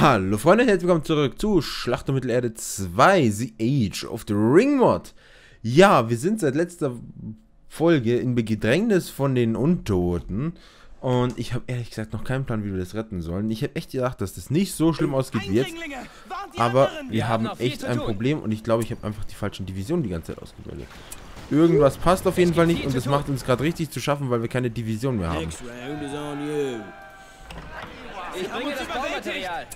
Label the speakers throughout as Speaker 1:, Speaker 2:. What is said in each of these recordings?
Speaker 1: Hallo Freunde, herzlich willkommen zurück zu Schlacht um Mittelerde 2, The Age of the Ring Mod. Ja, wir sind seit letzter Folge in Gedrängnis von den Untoten und ich habe ehrlich gesagt noch keinen Plan, wie wir das retten sollen. Ich habe echt gedacht, dass das nicht so schlimm ausgeht wie jetzt, aber wir haben echt ein Problem und ich glaube, ich habe einfach die falschen Divisionen die ganze Zeit ausgebildet. Irgendwas passt auf jeden Fall nicht und das macht uns gerade richtig zu schaffen, weil wir keine Division mehr haben.
Speaker 2: Ich bringe das Baumaterial.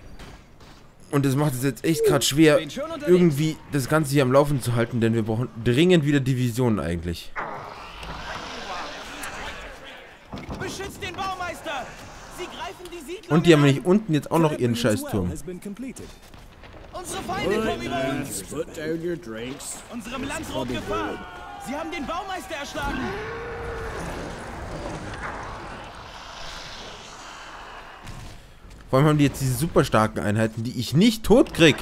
Speaker 1: Und es macht es jetzt echt gerade schwer, irgendwie das Ganze hier am Laufen zu halten, denn wir brauchen dringend wieder Divisionen eigentlich.
Speaker 3: Beschützt den Baumeister! Sie greifen die Siedlung
Speaker 1: Und die haben nämlich unten jetzt auch noch ihren Scheißturm.
Speaker 3: Unsere Feinde kommen über uns!
Speaker 4: Put down your drinks.
Speaker 3: Unserem Land droht Gefahr! Sie haben den Baumeister erschlagen!
Speaker 1: Vor allem haben die jetzt diese super starken Einheiten, die ich nicht tot krieg.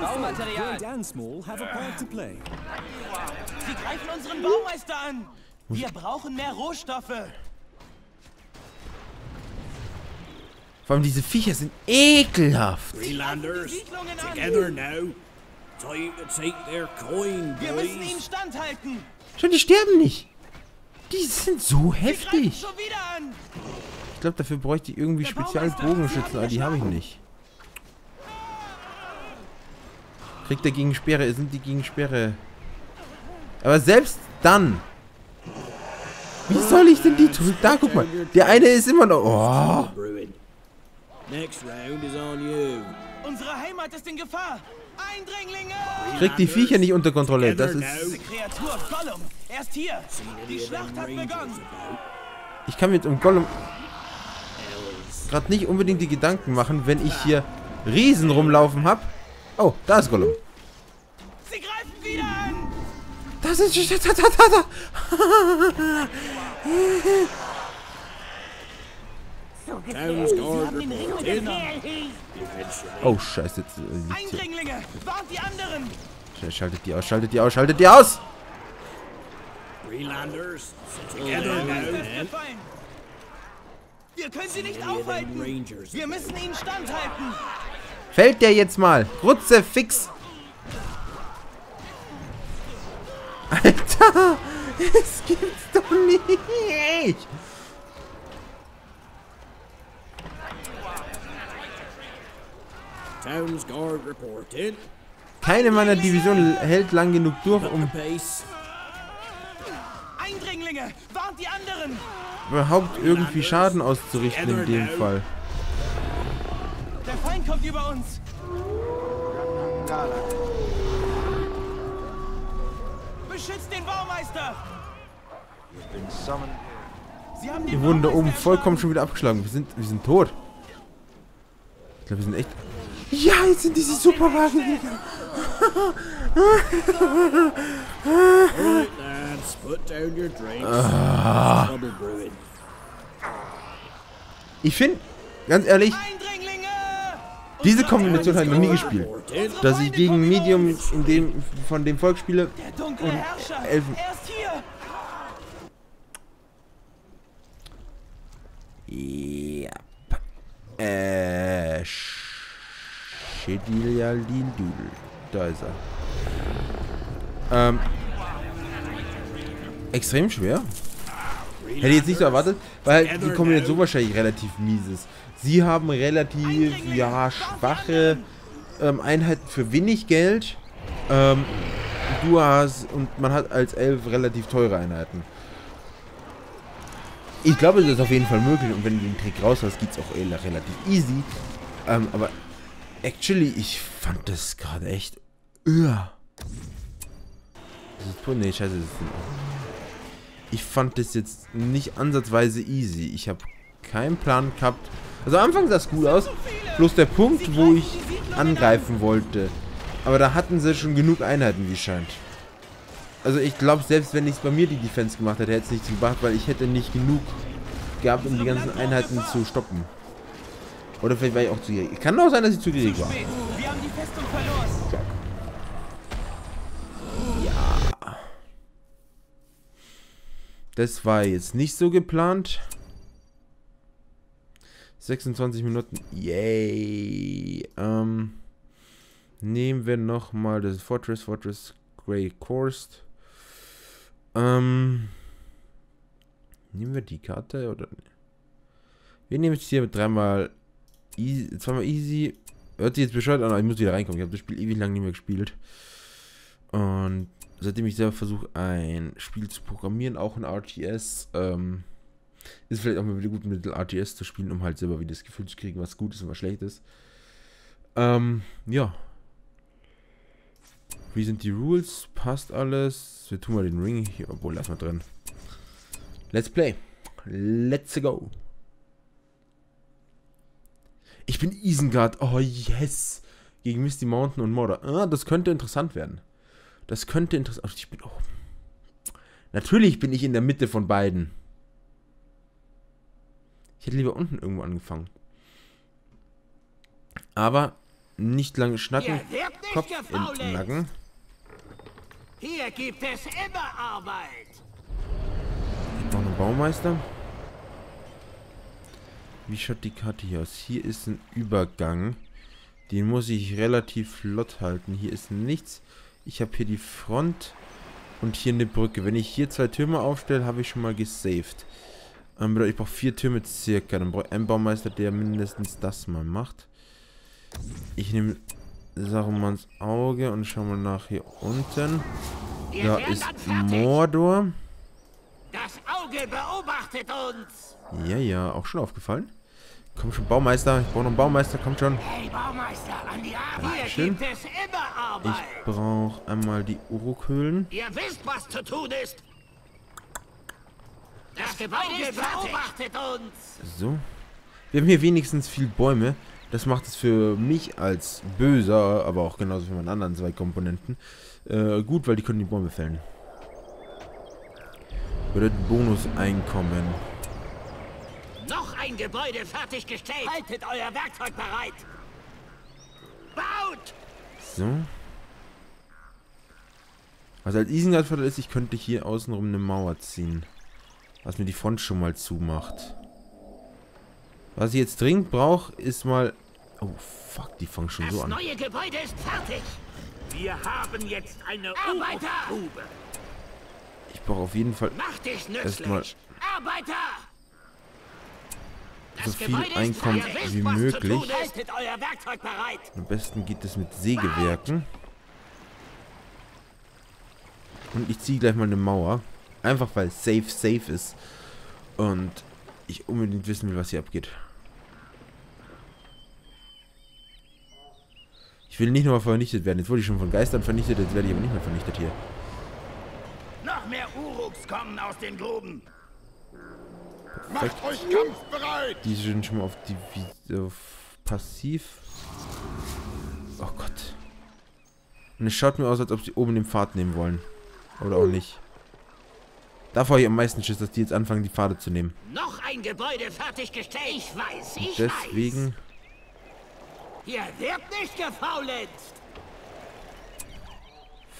Speaker 2: Baumaterial.
Speaker 3: Sie greifen unseren Baumeister an! Wir brauchen mehr Rohstoffe!
Speaker 1: Vor allem diese Viecher sind ekelhaft.
Speaker 4: Freelanders, together now. Time to take their coin,
Speaker 3: Wir müssen ihnen standhalten!
Speaker 1: Schon, die sterben nicht. Die sind so heftig. Ich glaube, dafür bräuchte ich irgendwie Spezialbogenschützen, aber die habe ich nicht. Kriegt er gegen Sperre? Sind die gegen Sperre? Aber selbst dann. Wie soll ich denn die drücken? Da, guck mal. Der eine ist immer noch... Oh.
Speaker 4: Next round is on you.
Speaker 3: Unsere Heimat ist in Gefahr! Eindringlinge!
Speaker 1: Kriegt die Viecher nicht unter Kontrolle. Das ist...
Speaker 3: Kreatur Gollum! Er ist hier! Die Schlacht hat begonnen!
Speaker 1: Ich kann mir jetzt um Gollum gerade nicht unbedingt die Gedanken machen, wenn ich hier Riesen rumlaufen habe. Oh, da ist Gollum.
Speaker 3: Sie greifen wieder an!
Speaker 1: Das ist... Da, da, da, da. Oh, scheiße. Jetzt, äh.
Speaker 3: Eindringlinge! Warnt die anderen!
Speaker 1: Schaltet die aus, schaltet die aus, schaltet die aus!
Speaker 4: Then.
Speaker 3: gefallen! Wir können sie nicht aufhalten! Wir müssen ihnen standhalten!
Speaker 1: Fällt der jetzt mal? Grutze fix! Alter! Es gibt's doch nicht! Keine meiner Divisionen hält lang genug durch, um
Speaker 4: pace.
Speaker 3: Eindringlinge! Warnt die anderen!
Speaker 1: überhaupt irgendwie Schaden auszurichten in dem Fall.
Speaker 3: Der Feind kommt über uns! Beschützt den Baumeister! Sie haben den
Speaker 1: Wir wurden da oben vollkommen schon wieder abgeschlagen. Wir sind, wir sind tot. Ich glaube, wir sind echt... Ja, jetzt sind diese Superwagen wieder.
Speaker 4: Alright, lads, put down your drinks. Trouble brewing.
Speaker 1: Ich finde, ganz ehrlich, diese Kombination habe ich noch nie gespielt. Dass ich gegen Medium in dem, von dem Volk spiele.
Speaker 3: Der dunkle
Speaker 1: Und
Speaker 3: Herrscher!
Speaker 1: Elfen. Ja. Äh. Schedilalindudel. Da ist er. Ähm. Extrem schwer. Hätte ich jetzt nicht so erwartet, weil die Kombination wahrscheinlich relativ mies ist. Sie haben relativ, ja, schwache ähm, Einheiten für wenig Geld. Ähm, du hast, und man hat als Elf relativ teure Einheiten. Ich glaube, das ist auf jeden Fall möglich und wenn du den Trick raus hast, geht's auch eh relativ easy. Ähm, aber actually, ich fand das gerade echt. Uah. Das ist nee, scheiße, das ist in Ordnung. Ich fand das jetzt nicht ansatzweise easy. Ich habe keinen Plan gehabt. Also am Anfang sah es gut aus. Bloß der Punkt, wo ich angreifen wollte. Aber da hatten sie schon genug Einheiten, wie scheint. Also ich glaube, selbst wenn ich es bei mir die Defense gemacht hätte, hätte es nichts gebracht, weil ich hätte nicht genug gehabt, um die ganzen Einheiten zu stoppen. Oder vielleicht war ich auch zu gierig. Kann auch sein, dass ich zu gierig war.
Speaker 3: Wir haben die Festung verloren!
Speaker 1: Das war jetzt nicht so geplant. 26 Minuten. Yay. Ähm, nehmen wir nochmal das Fortress, Fortress Grey Course. Ähm, nehmen wir die Karte oder? Wir nehmen jetzt hier dreimal easy, zweimal easy. Hört sich jetzt bescheuert an, aber ich muss wieder reinkommen. Ich habe das Spiel ewig lang nicht mehr gespielt. Und seitdem ich selber versuche, ein Spiel zu programmieren, auch ein RTS, ähm, ist vielleicht auch mal wieder gut mit RTS zu spielen, um halt selber wieder das Gefühl zu kriegen, was gut ist und was schlecht ist. Ähm, ja. Wie sind die Rules? Passt alles. Wir tun mal den Ring hier, obwohl, lass mal drin. Let's play. Let's go. Ich bin Isengard. Oh, yes. Gegen Misty Mountain und Mordor. Ah, das könnte interessant werden. Das könnte interessant... Ich bin... Oh. Natürlich bin ich in der Mitte von beiden. Ich hätte lieber unten irgendwo angefangen. Aber nicht lange schnacken. Kopf in Nacken.
Speaker 5: Hier gibt es immer Arbeit.
Speaker 1: Noch einen Baumeister. Wie schaut die Karte hier aus? Hier ist ein Übergang. Den muss ich relativ flott halten. Hier ist nichts. Ich habe hier die Front und hier eine Brücke. Wenn ich hier zwei Türme aufstelle, habe ich schon mal gesaved. Ähm, ich brauche vier Türme circa. Dann brauche ich einen Baumeister, der mindestens das mal macht. Ich nehme Sarumans Auge und schau mal nach hier unten. Da ist Mordor.
Speaker 5: Das Auge beobachtet uns.
Speaker 1: Ja, ja, auch schon aufgefallen. Komm schon, Baumeister. Ich brauche noch einen Baumeister. Kommt schon.
Speaker 5: Hey, Baumeister, an die Arbeit. Hier
Speaker 1: Schön.
Speaker 5: gibt es immer Arbeit.
Speaker 1: Ich brauche einmal die Urukhöhlen.
Speaker 5: Ihr wisst, was zu tun ist. Das, Gebäude beobachtet uns.
Speaker 1: So. Wir haben hier wenigstens viel Bäume. Das macht es für mich als Böser, aber auch genauso für meine anderen zwei Komponenten, äh, gut, weil die können die Bäume fällen. Bedeutet Bonus-Einkommen.
Speaker 5: Noch ein Gebäude fertiggestellt. Haltet euer Werkzeug bereit. Baut!
Speaker 1: So. Was als Isengard Vorteil ist, ich könnte hier außenrum eine Mauer ziehen. Was mir die Front schon mal zumacht. Was ich jetzt dringend brauche, ist mal... Oh, fuck, die fangen schon
Speaker 5: Das
Speaker 1: so an.
Speaker 5: neue Gebäude ist fertig.
Speaker 6: Wir haben jetzt eine
Speaker 5: Arbeiter!
Speaker 1: Ich brauche auf jeden Fall
Speaker 5: Mach dich
Speaker 1: Erstmal-
Speaker 5: nützlich. Arbeiter!
Speaker 1: So viel Einkommen wie möglich. Am besten geht es mit Sägewerken. Und ich ziehe gleich mal eine Mauer. Einfach weil safe safe ist. Und ich unbedingt wissen will, was hier abgeht. Ich will nicht nochmal vernichtet werden. Jetzt wurde ich schon von Geistern vernichtet, jetzt werde ich aber nicht mehr vernichtet hier.
Speaker 5: Noch mehr Uruks kommen aus den Gruben.
Speaker 1: Perfekt.
Speaker 7: euch kampfbereit!
Speaker 1: Die sind schon mal auf die auf Passiv. Oh Gott. Und es schaut mir aus, als ob sie oben den Pfad nehmen wollen. Oder auch nicht. Davor habe ich am meisten Schiss, dass die jetzt anfangen, die Pfade zu nehmen.
Speaker 5: Noch ein Gebäude fertiggestellt. Ich weiß, ich
Speaker 1: Deswegen.
Speaker 5: weiß. Hier wird nicht gefaulenzt.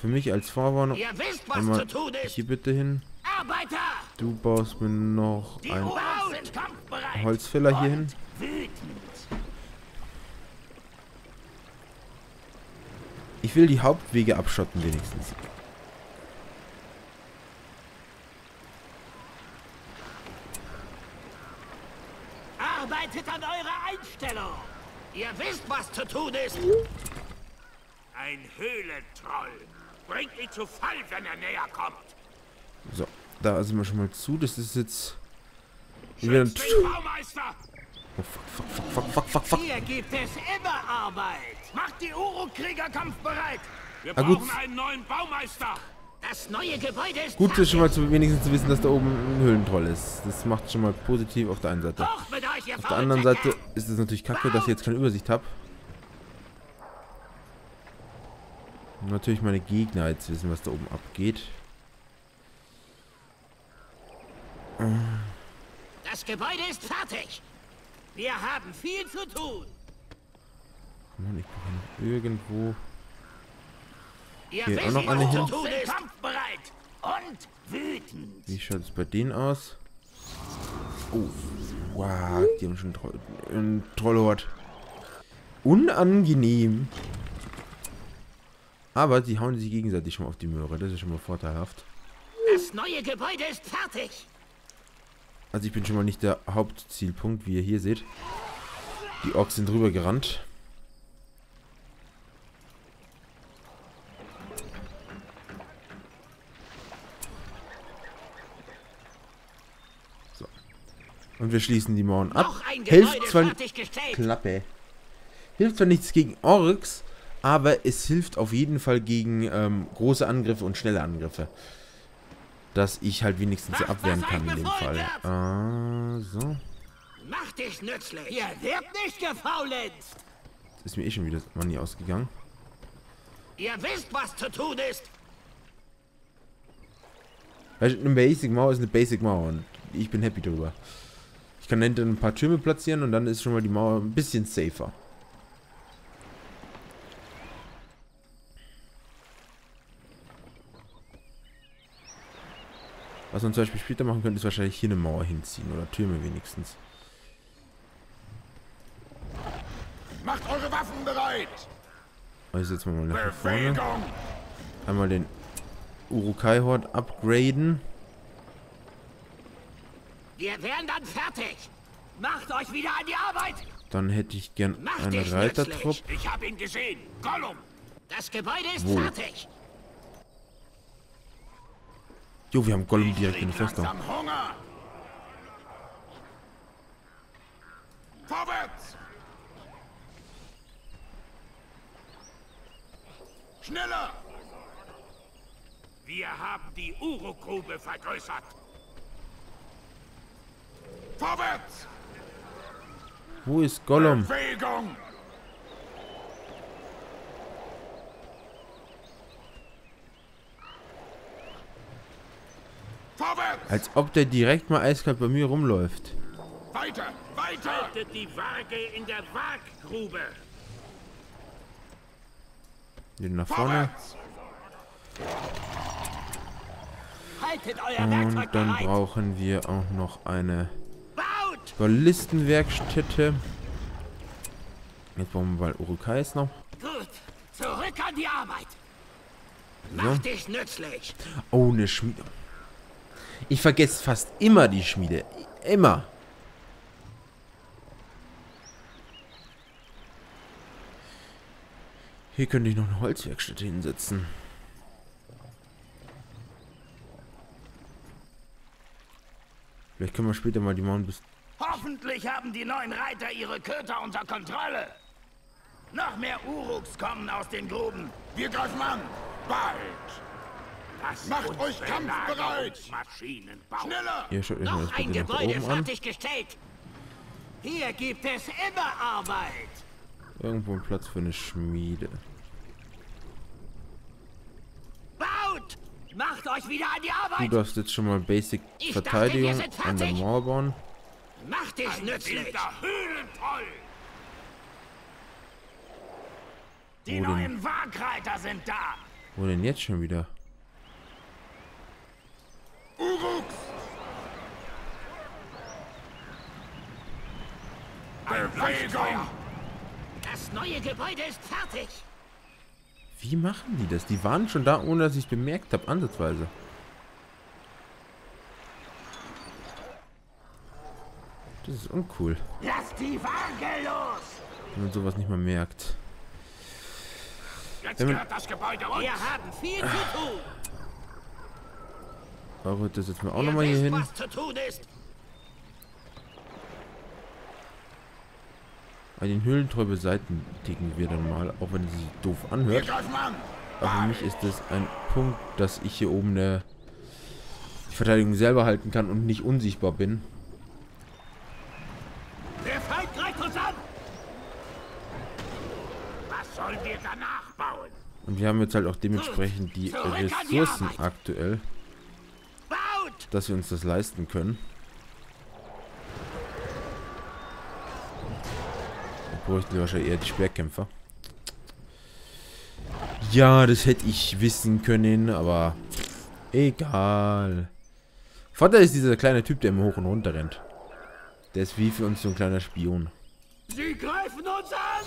Speaker 1: Für mich als Vorwarnung.
Speaker 5: Ihr wisst, was zu tun ist.
Speaker 1: hier bitte hin.
Speaker 5: Arbeiter!
Speaker 1: Du baust mir noch
Speaker 5: Die
Speaker 1: ein
Speaker 5: Uruks sind kampfbereit.
Speaker 1: Holzfäller hier hin. Ich will die Hauptwege abschotten wenigstens.
Speaker 5: Arbeitet an eurer Einstellung. Ihr wisst, was zu tun ist.
Speaker 6: Ein Höhlentroll. Bringt ihn zu Fall, wenn er näher kommt.
Speaker 1: Da sind wir schon mal zu. Das ist jetzt. Wir werden. Oh, fuck, fuck, fuck, fuck, fuck, fuck.
Speaker 5: Hier gibt es immer Arbeit.
Speaker 6: Macht die Uruk-Krieger kampfbereit. Wir
Speaker 1: Ah, gut.
Speaker 6: brauchen einen neuen Baumeister.
Speaker 5: Das neue Gebäude ist
Speaker 1: Gut ist schon mal zu, wenigstens zu wissen, dass da oben ein Höhlentroll ist. Das macht schon mal positiv auf der einen Seite.
Speaker 5: Euch,
Speaker 1: Auf der anderen. Seite ist es natürlich kacke, dass ich jetzt keine Übersicht habe. Natürlich meine Gegner jetzt wissen, was da oben abgeht.
Speaker 5: Das Gebäude ist fertig. Wir haben viel zu tun.
Speaker 1: Mann, ich brauche irgendwo.
Speaker 5: Ihr
Speaker 1: Hier, auch
Speaker 5: wisst,
Speaker 1: noch eine hin.
Speaker 5: kampfbereit. Und wütend.
Speaker 1: Wie schaut es bei denen aus? Oh, wow, die haben schon Troll, ein Trollhort. Unangenehm. Aber sie hauen sich gegenseitig schon mal auf die Möhre. Das ist schon mal vorteilhaft.
Speaker 5: Das neue Gebäude ist fertig.
Speaker 1: Also ich bin schon mal nicht der Hauptzielpunkt, wie ihr hier seht. Die Orks sind drüber gerannt. So. Und wir schließen die Mauern ab. Hilft zwar. Klappe. Hilft zwar nichts gegen Orks, aber es hilft auf jeden Fall gegen ähm, große Angriffe und schnelle Angriffe. Dass ich halt wenigstens
Speaker 5: Macht,
Speaker 1: abwehren kann in dem Fall. Ah, so.
Speaker 5: Mach dich nützlich. Ihr werdet nicht gefaulenzt.
Speaker 1: Ist mir eh schon wieder das Money ausgegangen.
Speaker 5: Ihr wisst, was zu tun ist.
Speaker 1: Weißt du, eine Basic Mauer ist eine Basic Mauer und ich bin happy darüber. Ich kann hinter ein paar Türme platzieren und dann ist schon mal die Mauer ein bisschen safer. Was man zum Beispiel später machen könnte, ist wahrscheinlich hier eine Mauer hinziehen oder Türme wenigstens.
Speaker 6: Macht eure Waffen bereit!
Speaker 1: Also jetzt mal nach vorne. Einmal den Urukai-Hort upgraden.
Speaker 5: Wir wären dann fertig. Macht euch wieder an die Arbeit.
Speaker 1: Dann hätte ich gern
Speaker 5: Mach
Speaker 1: einen Reitertrupp.
Speaker 6: Ich habe ihn gesehen! Gollum!
Speaker 5: Das Gebäude ist
Speaker 1: Wo?
Speaker 5: fertig.
Speaker 1: Jo, wir haben Gollum direkt in der Festung.
Speaker 6: Hunger! Vorwärts! Schneller! Wir haben die Urugrube vergrößert. Vorwärts!
Speaker 1: Wo ist Gollum?
Speaker 6: Bewegung! Vorwärts!
Speaker 1: Als ob der direkt mal eiskalt bei mir rumläuft.
Speaker 6: Weiter! Weiter! Haltet die Waage in der Waaggrube!
Speaker 1: Den nach vorne.
Speaker 6: Vorwärts!
Speaker 5: Haltet euer
Speaker 1: Und dann
Speaker 5: bereit.
Speaker 1: brauchen wir auch noch eine
Speaker 5: Baut.
Speaker 1: Ballistenwerkstätte. Jetzt brauchen wir mal Urukais noch.
Speaker 5: Gut. Zurück an die Arbeit.
Speaker 1: So.
Speaker 5: Mach dich nützlich.
Speaker 1: Oh, eine Schmiede. Ich vergesse fast immer die Schmiede. Immer. Hier könnte ich noch eine Holzwerkstätte hinsetzen. Vielleicht können wir später mal die Mauern bis...
Speaker 5: Hoffentlich haben die neuen Reiter ihre Köter unter Kontrolle. Noch mehr Uruks kommen aus den Gruben.
Speaker 6: Wir greifen an! Bald! Macht euch kampfbereit!
Speaker 5: Maschinen bauen.
Speaker 6: Schneller!
Speaker 1: Ihr schaut euch mal das
Speaker 5: ein Gebäude fertiggestellt. Hier gibt es immer Arbeit.
Speaker 1: Irgendwo ein Platz für eine Schmiede.
Speaker 5: Baut! Macht euch wieder an die
Speaker 1: Du
Speaker 5: Arbeit.
Speaker 1: darfst jetzt schon mal Basic
Speaker 5: Ich dachte,
Speaker 1: Verteidigung
Speaker 5: sind
Speaker 1: an der. Mauer bauen.
Speaker 5: Macht dich nützlich.
Speaker 6: Wilder Höhlentroll!
Speaker 5: Die neuen Waagreiter sind da.
Speaker 1: Wo denn jetzt schon wieder?
Speaker 6: Uruks! Bewegung!
Speaker 5: Das neue Gebäude ist fertig.
Speaker 1: Wie machen die das? Die waren schon da, ohne dass ich es bemerkt habe, ansatzweise. Das ist uncool,
Speaker 5: Lasst die Waage los.
Speaker 1: wenn man sowas nicht mal merkt.
Speaker 6: Jetzt gehört das Gebäude uns!
Speaker 5: Wir haben viel zu tun.
Speaker 1: Aber das setzen wir auch nochmal hier hin. Bei den Höhlentreu beseitigen wir dann mal, auch wenn es sich doof anhört. Aber für mich ist das ein Punkt, dass ich hier oben eine die Verteidigung selber halten kann und nicht unsichtbar bin.
Speaker 5: Der Feind greift uns an.
Speaker 6: Was sollen wir danach bauen?
Speaker 1: Und wir haben jetzt halt auch dementsprechend die Ressourcen aktuell. Dass wir uns das leisten können. Da bräuchten wir wahrscheinlich eher die Speerkämpfer. Ja, das hätte ich wissen können, aber Egal. Vorteil ist dieser kleine Typ, der immer hoch und runter rennt. Der ist wie für uns so ein kleiner Spion.
Speaker 5: Sie greifen uns an!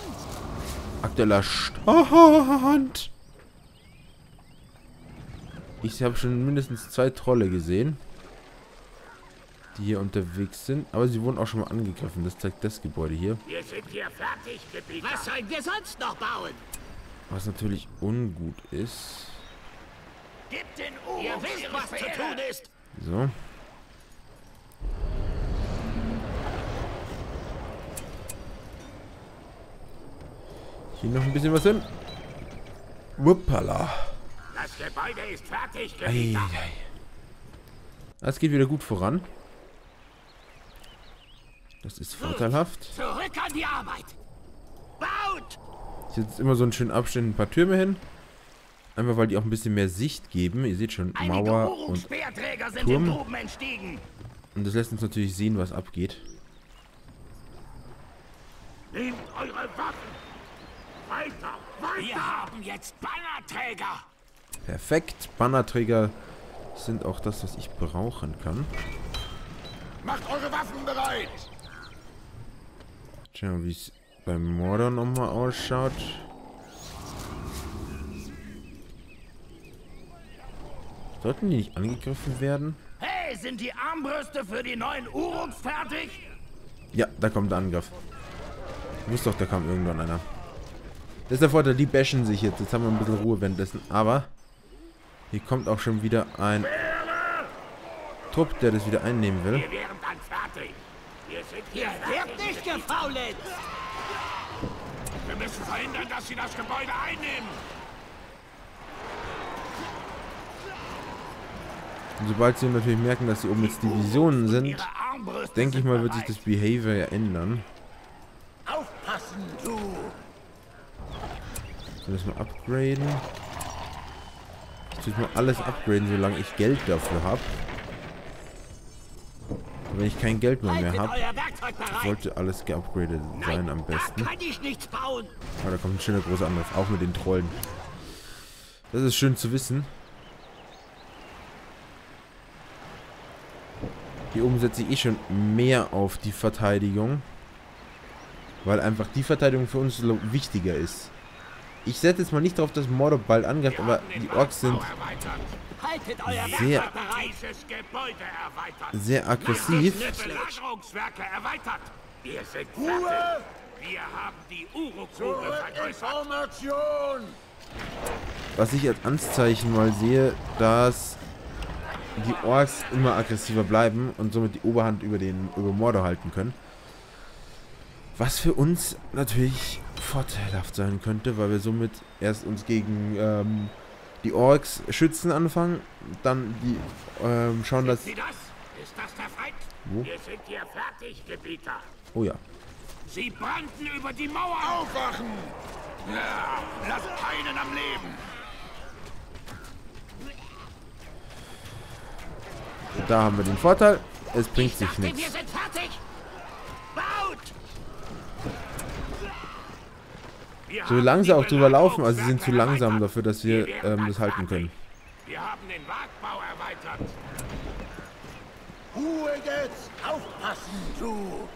Speaker 1: Aktueller Stand. Ich habe schon mindestens zwei Trolle gesehen, die hier unterwegs sind. Aber sie wurden auch schon mal angegriffen. Das zeigt das Gebäude hier.
Speaker 6: Wir sind hier fertig, Gebieter.
Speaker 5: Was sollen wir sonst noch bauen?
Speaker 1: Was natürlich ungut ist.
Speaker 5: Gebt den Uruks Ihr wisst, was zu tun ist!
Speaker 1: So. Hier noch ein bisschen was hin. Wuppala.
Speaker 6: Das Gebäude ist fertig,
Speaker 1: Ei,
Speaker 6: Gebieter.
Speaker 1: ei. Das geht wieder gut voran. Das ist vorteilhaft.
Speaker 5: Zurück an die Arbeit! Baut!
Speaker 1: Ich setze immer so einen schönen Abstand ein paar Türme hin. Einfach weil die auch ein bisschen mehr Sicht geben. Ihr seht schon, Mauer und, Turm. und das lässt uns natürlich sehen, was abgeht.
Speaker 6: Nehmt eure Waffen. Weiter,
Speaker 5: Wir
Speaker 6: weiter.
Speaker 5: haben jetzt Bannerträger!
Speaker 1: Perfekt. Bannerträger sind auch das, was ich brauchen kann.
Speaker 5: Macht eure Waffen bereit!
Speaker 1: Schauen wir mal, wie es beim Mordor nochmal ausschaut. Sollten die nicht angegriffen werden?
Speaker 5: Hey, sind die Armbrüste für die neuen Uruks fertig?
Speaker 1: Ja, da kommt der Angriff. Ich wusste doch, da kam irgendwann einer. Das ist der Vorteil, die bashen sich jetzt. Jetzt haben wir ein bisschen Ruhe währenddessen. Aber hier kommt auch schon wieder ein Trupp, der das wieder einnehmen will.
Speaker 6: Wir wären dann fertig. Wir sind hier
Speaker 5: Wird
Speaker 6: fertig.
Speaker 5: nicht gefaulenzt!
Speaker 6: Wir müssen verhindern, dass sie das Gebäude einnehmen.
Speaker 1: Und sobald sie natürlich merken, dass sie oben jetzt Divisionen sind, denke ich mal, wird sich das Behavior ja ändern.
Speaker 5: Aufpassen, du!
Speaker 1: So, das mal upgraden. Ich tue mal alles upgraden, solange ich Geld dafür habe. Wenn ich kein Geld mehr, mehr
Speaker 5: Haltet
Speaker 1: habe, sollte alles geupgradet sein am besten.
Speaker 5: Da kann ich nichts bauen!
Speaker 1: Aber da kommt ein schöner großer Angriff, auch mit den Trollen. Das ist schön zu wissen. Hier oben setze ich eh schon mehr auf die Verteidigung. Weil einfach die Verteidigung für uns wichtiger ist. Ich setze jetzt mal nicht darauf, dass Mordor bald angreift, aber die Orks sind Sehr- sehr aggressiv. Was ich als Anzeichen mal sehe, dass die Orks immer aggressiver bleiben und somit die Oberhand über den über Mordor halten können. Was für uns natürlich vorteilhaft sein könnte, weil wir somit erst uns gegen ähm, die Orks schützen anfangen, dann die ähm, schauen, dass...
Speaker 6: Sie das? Ist das der Feind?
Speaker 1: Wo?
Speaker 6: Wir sind hier fertig, Gebieter.
Speaker 1: Oh ja.
Speaker 6: Sie brannten über die Mauer.
Speaker 5: Aufwachen! Ja, lasst keinen am Leben!
Speaker 1: Da haben wir den Vorteil, es bringt sich
Speaker 5: Dachte, wir
Speaker 1: nichts.
Speaker 5: sind fertig! Baut!
Speaker 6: Wir
Speaker 1: Solange
Speaker 6: haben
Speaker 1: sie auch drüber laufen, also sie sind zu langsam dafür, dass wir ähm, das halten können.
Speaker 6: Wir haben den Wagbau erweitert.
Speaker 5: Ruhe jetzt! Aufpassen, du!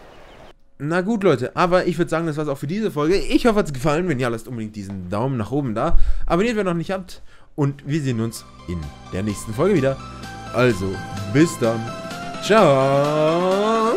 Speaker 1: Na gut, Leute, aber ich würde sagen, das war's auch für diese Folge. Ich hoffe, es hat gefallen. Wenn ja, lasst unbedingt diesen Daumen nach oben da. Abonniert, wer noch nicht habt. Und wir sehen uns in der nächsten Folge wieder. Also, bis dann. Ciao.